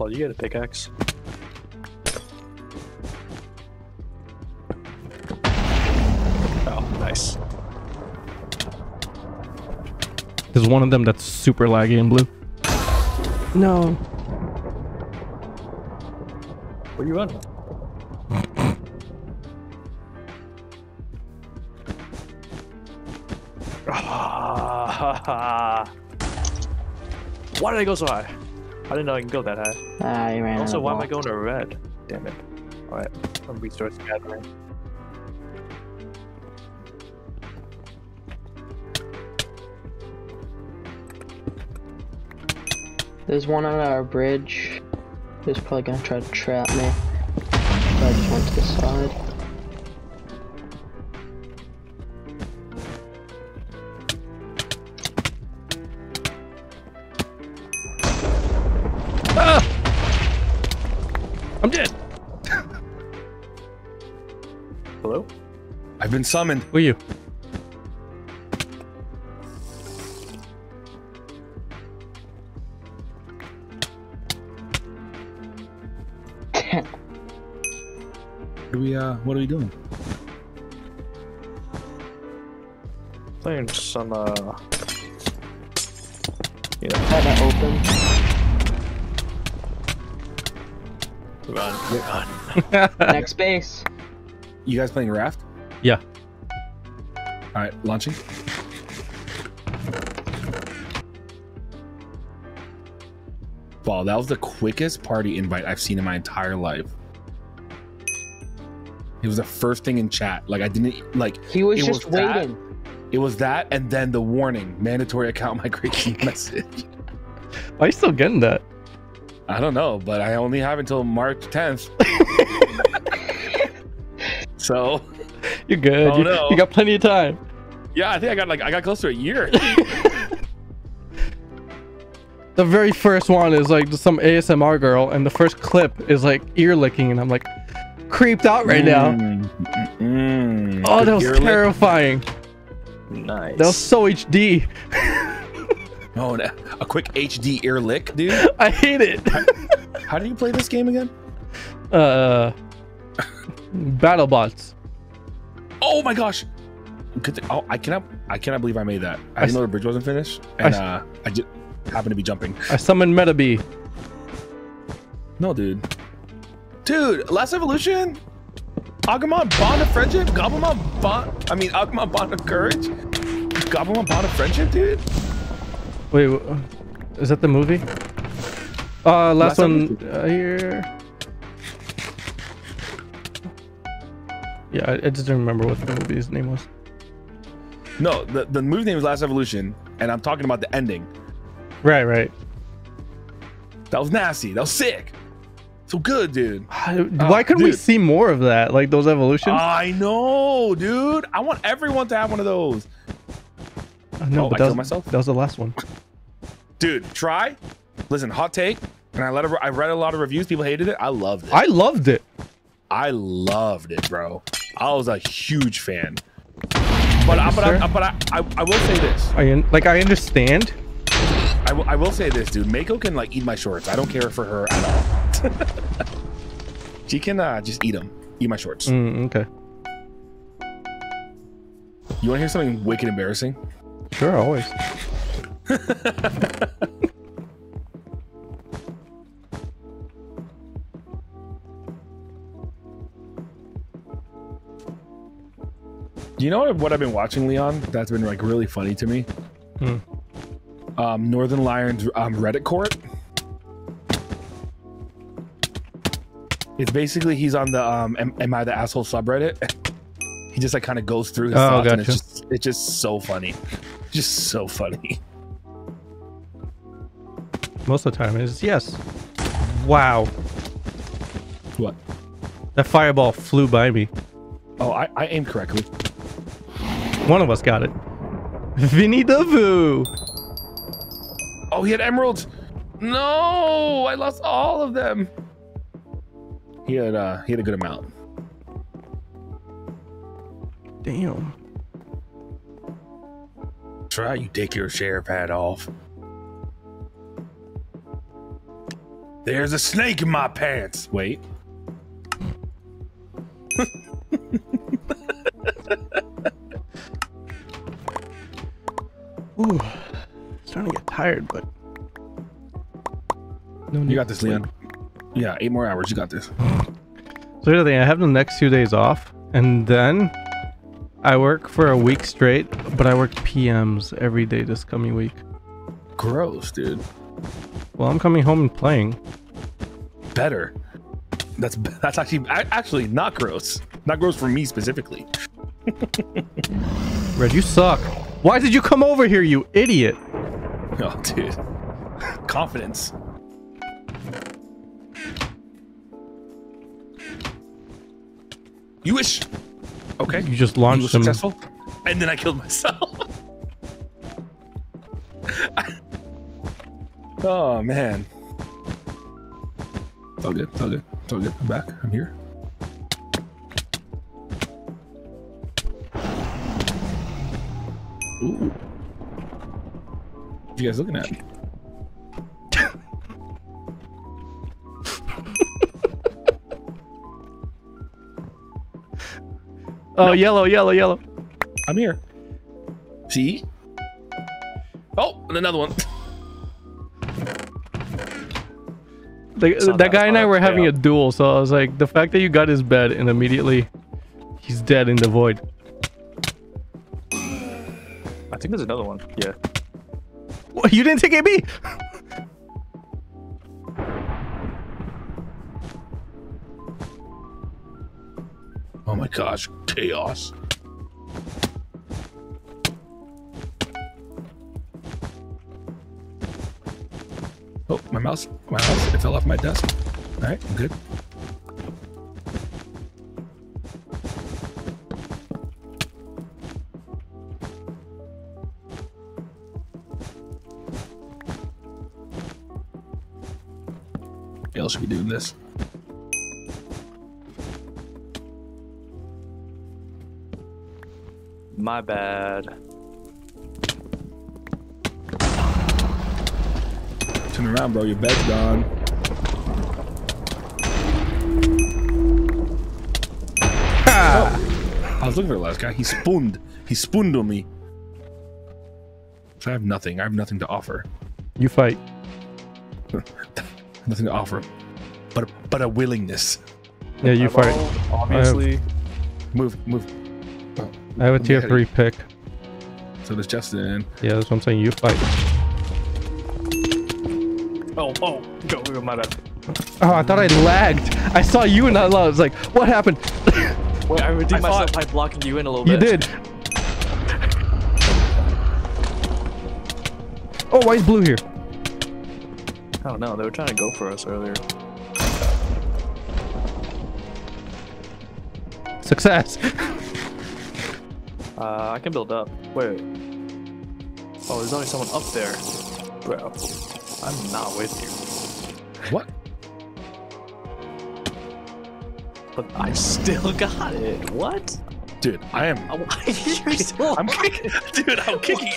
Well, you get a pickaxe. Oh, nice. There's one of them that's super laggy in blue. No. Where you running? Ah, Why did I go so high? I didn't know I can go that high. Ah, you ran Also, why am I going to red? Damn it. Alright, I'm resource gathering. There's one on our bridge. He's probably gonna try to trap me. So I just went to the side. I've been summoned. Who are you? What are we uh what are we doing? Playing some, uh. Yeah, Had to open. run, run. Next base. You guys playing raft? Yeah. Alright, launching. Wow, that was the quickest party invite I've seen in my entire life. It was the first thing in chat. Like I didn't like He was It just was that? waiting. it was that and then the warning, mandatory account migration message. Why are you still getting that? I don't know, but I only have until March 10th. so You're good. Oh, you, no. you got plenty of time. yeah, I think I got like I got close to a year. The very first one is like some ASMR girl, and the first clip is like ear licking, and I'm like creeped out right now. Mm, mm, mm. Oh, that was ear lick. terrifying. Nice. That was so HD. Oh, no. a quick HD ear lick, dude. I hate it. How do you play this game again? Uh, BattleBots. Oh my gosh! Thing- oh, I cannot, I cannot believe I made that. I, I didn't know the bridge wasn't finished, and s- uh, I just happened to be jumping. I summoned Metabee. No, dude. Dude, Last Evolution. Agumon Bond of Friendship. Gabumon Bond. I mean, Agumon Bond of Courage. Gabumon Bond of Friendship, dude. Wait, is that the movie? Uh, last, Last one uh, here. Yeah, I, I just didn't remember what the movie's name was. No, the the movie name is Last Evolution, and I'm talking about the ending. Right, right. That was nasty. That was sick. So good, dude. Why couldn't we see more of that? Like those evolutions? I know, dude. I want everyone to have one of those. Uh, no, oh, but I that was, myself? that was the last one. Dude, try. Listen, hot take. And I let a, I read a lot of reviews. People hated it. I loved it. I loved it. I loved it, bro. I was a huge fan. But I, but, I, but I, I, I will say this. I like I understand. I will- I will say this, dude. Mako can like eat my shorts. I don't care for her at all. she can uh, just eat them. Eat my shorts. Mm, okay, You want to hear something wicked embarrassing? sure, always. you know what- I've been watching, Leon? That's been like really funny to me. Hmm. Um, Northernlion's um, Reddit court. It's basically he's on the um, am, am I the asshole subreddit? He just like kind of goes through his Oh, thoughts, and it's gotcha. just it's just so funny, just so funny. Most of the time is yes. Wow, What? that fireball flew by me. Oh, I, I aimed correctly. One of us got it. Vinny the Voo. Oh, he had emeralds. No, I lost all of them. He had uh, he had a good amount. Damn. Try you take your sheriff hat off. There's a snake in my pants. Wait. Ooh, starting to get tired, but no need You got this, sleep. Leon. Yeah, eight more hours. You got this. So here's the thing: I have the next two days off, and then I work for a week straight. But I work PMs every day this coming week. Gross, dude. Well, I'm coming home and playing. Better. That's that's actually actually not gross. Not gross for me specifically. Red, you suck. Why did you come over here, you idiot? Oh, dude. Confidence. You wish. Okay. You just You launched him. successful, and then I killed myself. oh man. It's all good. It's all good. It's all good. I'm back. I'm here. Ooh. What you guys looking at? Oh, yellow, yellow, yellow. I'm here. See? Oh, and another one. The, that that guy and I were having yeah. a duel, so I was like, the fact that you got his bed and immediately he's dead in the void. I think there's another one. Yeah. What, you didn't take AB? Oh my gosh, chaos. Oh, my mouse, my mouse, it fell off my desk. All right, I'm good. Gail should be doing this. My bad. Turn around, bro. Your bed's gone. I was looking for the last guy. He spooned. He spooned on me. So I have nothing. I have nothing to offer. You fight. Nothing to offer. But but a willingness. Yeah, you fight. Eyeball, Obviously. Move, move. Oh, I have a tier hit it. three pick. So does Justin. Yeah, that's what I'm saying. You fight. Oh, oh, go, go, my bad. Oh, I thought I lagged. I saw you and I was like, what happened? Wait, I redeemed I myself thought- by blocking you in a little you bit. You did. Oh, why is blue here? I don't know. They were trying to go for us earlier. Success. Uh, I can build up. Wait. Oh, there's only someone up there. Bro, I'm not with you. What? But I still got it. What? Dude, I am. Why are still I'm kicking. Dude, I'm kicking.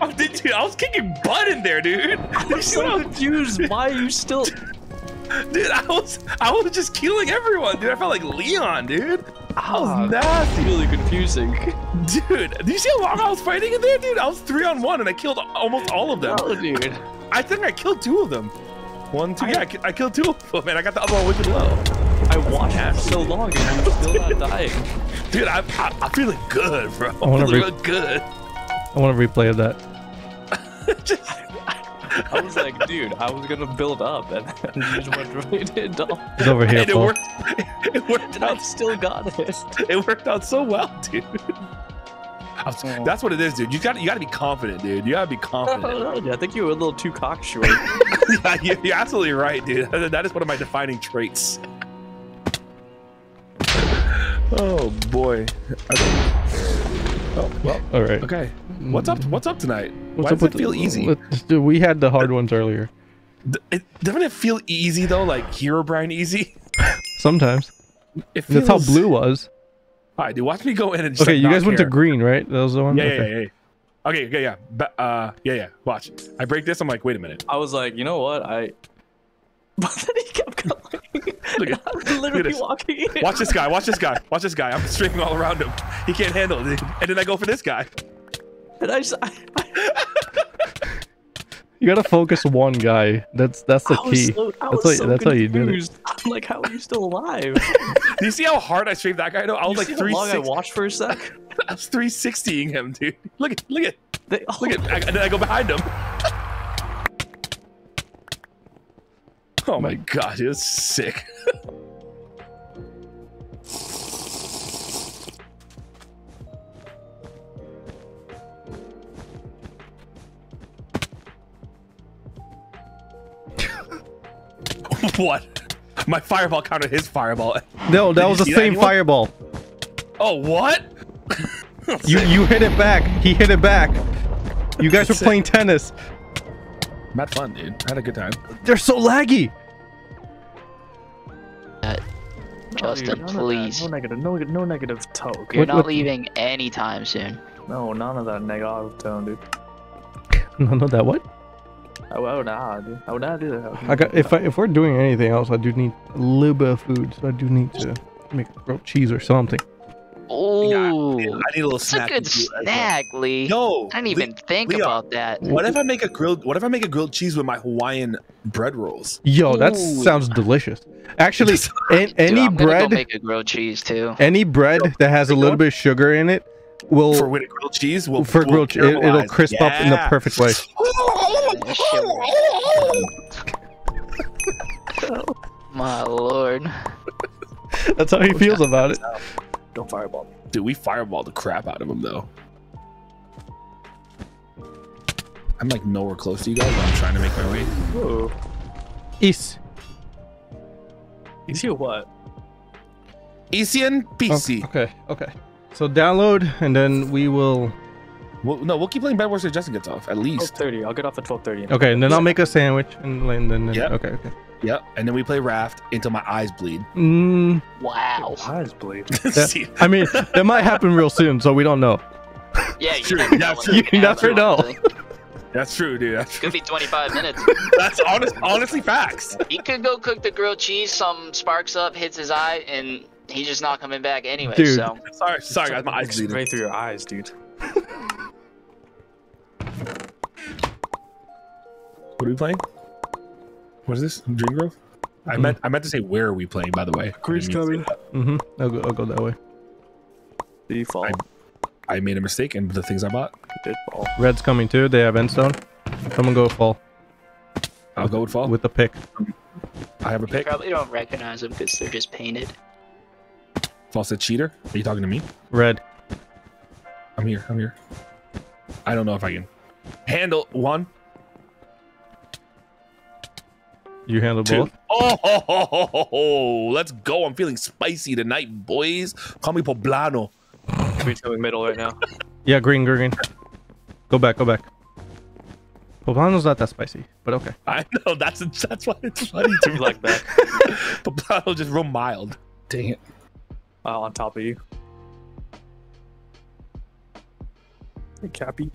I'm, dude, I was kicking butt in there, dude. I'm so confused. Why are you still? Dude, I was I was just killing everyone, dude. I felt like Leon, dude. I was Ah, nasty. really confusing. Dude, do you see how long I was fighting in there, dude? I was three on one and I killed almost all of them. No, dude. I think I killed two of them. One, two, yeah, I, I killed two of them, and I got the other one wicked low. I watched you for so long and I'm still not dying. Dude, I, I, I'm feeling good, bro. I'm wanna feeling good. I want to replay of that. Just- I was like, dude, I was gonna build up, and, and you just went right into all. He's over here, and it worked. It worked And I out. still got it. It worked out so well, dude. Was- Oh. That's what it is, dude. You got you got to be confident, dude. You got to be confident. Oh, I think you were a little too cocksure. yeah, you're absolutely right, dude. That is one of my defining traits. Oh boy. Oh well. All right. Okay. What's up? What's up tonight? What's Why up does it with- feel easy? dude, we had the hard ones earlier. It, doesn't it feel easy though? Like Herobrine easy? Sometimes. It That's how blue was. All right, dude. Watch me go in and just Okay, like, you guys went to green, right? That was the one. Yeah, yeah, okay. yeah, yeah. Okay, okay, yeah. But, uh, yeah, yeah. Watch. I break this. I'm like, wait a minute. I was like, you know what? I But then he kept going. Look at- I'm literally this. walking in. Watch this guy. Watch this guy. Watch this guy. I'm streaming all around him. He can't handle it. And then I go for this guy. And I just, I, I, You gotta focus one guy. That's that's the I was key. so, I That's was how- so that's how you did it. confused. I'm like, how are you still alive? Do you see how hard I streamed that guy? though? I was You like see how long I watched for a sec. I was 360ing him, dude. Look at, look at, They, oh, look at. I, and then I go behind him. Oh my god, it was sick. what? My fireball countered his fireball. No, that you was the same fireball. Oh, what? You you hit it back. He hit it back. You guys were playing tennis. I'm fun, dude. I had a good time. They're so laggy. Uh, Justin, none of that. please. No negative, no, no negative talk. You're What- not what- leaving anytime soon. No, none of that negative tone, dude. No, no, that what? I, I would not, dude. I would not do that. I got if I, if we're doing anything else, I do need a little bit of food. So I do need to make grilled cheese or something. Ooh, I need a little that's a snack. good to do as well. snack, Lee. Yo, I didn't Lee, even think Leon, about that. What if I make a grilled? What if I make a grilled cheese with my Hawaiian bread rolls? Yo, that Ooh. sounds delicious. Actually, an, Dude, any I'm gonna go bread, make a grilled cheese too. any bread that has a little bit of sugar in it will For with a grilled cheese, will for will grilled che- it, it'll caramelize. crisp up in the perfect way. My lord. That's how he feels about it. Don't fireball. me. Dude, we fireballed the crap out of him though. I'm like nowhere close to you guys. But I'm trying to make my way. Whoa. Is You see what? Asian PC. Oh, okay, okay. So download and then we will. Well, no, we'll keep playing Bed Wars till Justin gets off at least. 12:30. I'll get off at 12:30. Okay, and then I'll make a sandwich and then. then, then Yep. Okay, okay. Yep. And then we play Raft until my eyes bleed. Mm, Wow. Eyes bleed. See, I mean, that might happen real soon, so we don't know. Yeah, you True. never know Yeah, true. You never happen, know. that's true, dude. That's true. Could be 25 minutes. That's honest, honestly facts. He could go cook the grilled cheese, some sparks up, hits his eye, and he's just not coming back anyway. Dude. So Sorry, sorry, guys. My eyes Looks bleeding. Right through your eyes, dude. What are we playing? What is this? Dream Grove? I meant I meant to say where are we playing, by the way. Chris I didn't to coming. Mm-hmm. I'll go. I'll go that way. Did he fall? I- I made a mistake in the things I bought. Did fall. Red's coming too. They have endstone. Someone go fall I'll go with fall. with the pick. I have a you pick. probably don't recognize them because they're just painted. Fall said cheater. Are you talking to me? Red. I'm here. I'm here. I don't know if I can handle one, You handle two. both. Oh, ho, ho, ho, ho, ho. let's go. I'm feeling spicy tonight, boys. Call me Poblano. We're doing middle right now. Yeah, green, green, green. Go back. Go back. Poblano's not that spicy, but okay. I know that's that's why it's funny to You me. like that? Poblano just real mild. Dang it. Uh, on top of you. Hey, Cappy.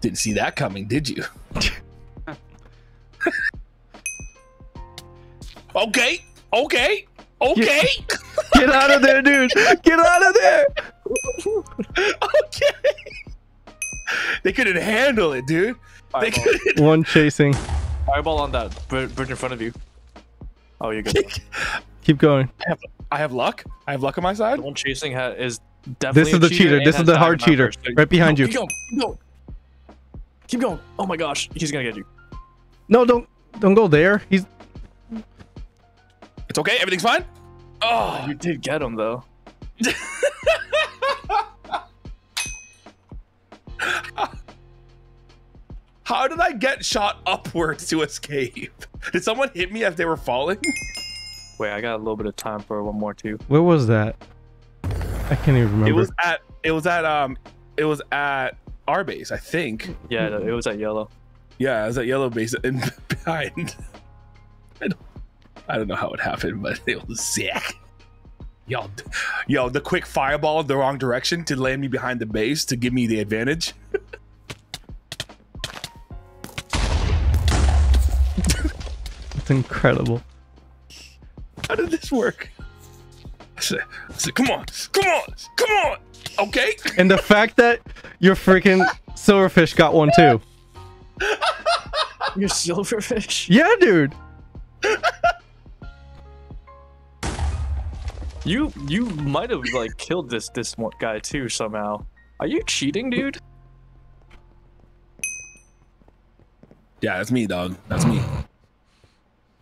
Didn't see that coming, did you? okay, okay, okay, Get out of there, dude! Get out of there! okay. They couldn't handle it, dude. They couldn't. One chasing. Fireball on that bridge in front of you. Oh, you're good. Keep going. I have luck. I have luck on my the side. one chasing ha- is definitely. This is a the cheater cheater. This is the hard cheater. first. Right behind No, you. Keep going. Keep going. Keep going. Oh my gosh, he's gonna get you. No, don't don't go there. He's It's okay. Everything's fine. Oh, You did get him though. how did I get shot upwards to escape? Did someone hit me as they were falling? Wait, I got a little bit of time for one more too. where was that? I can't even remember. It was at. It was at. Um. It was at our base, I think. Yeah, it was at yellow. Yeah, it was at yellow base And behind. I don't, I don't know how it happened, but it was sick. Yo, yo, the quick fireball in the wrong direction to land me behind the base to give me the advantage. That's incredible. How did this work? I said, I said, come on, come on, come on. Okay. And the fact that your freaking silverfish got one too. Your silverfish? Yeah, dude. You you might have like killed this this one guy too somehow. Are you cheating, dude? Yeah, that's me, dog. That's me.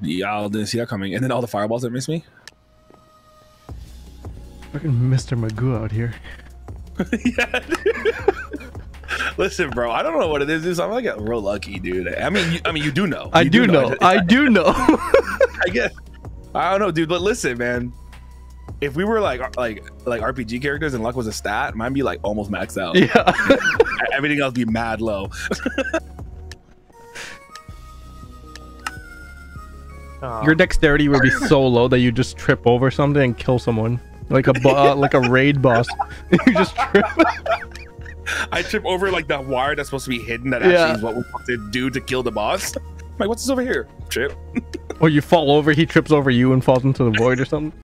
Y'all didn't see that coming. And then all the fireballs that missed me. Fucking Mr. Magoo out here. yeah. Listen, bro. I don't know what it is. Dude. I'm like a real lucky, dude. I mean, you, I mean, you do know. I You do know. I do know. I guess. I don't know, dude. But listen, man. If we were like like like RPG characters and luck was a stat, mine be like almost maxed out. yeah. Everything else be mad low. Your dexterity would be so low that you just trip over something and kill someone. Like a bo- uh, like a raid boss. you just trip. I trip over like that wire that's supposed to be hidden. That Yeah. actually is what we're supposed to do to kill the boss. I'm like, what's this over here? Trip. Or you fall over, he trips over you and falls into the void or something.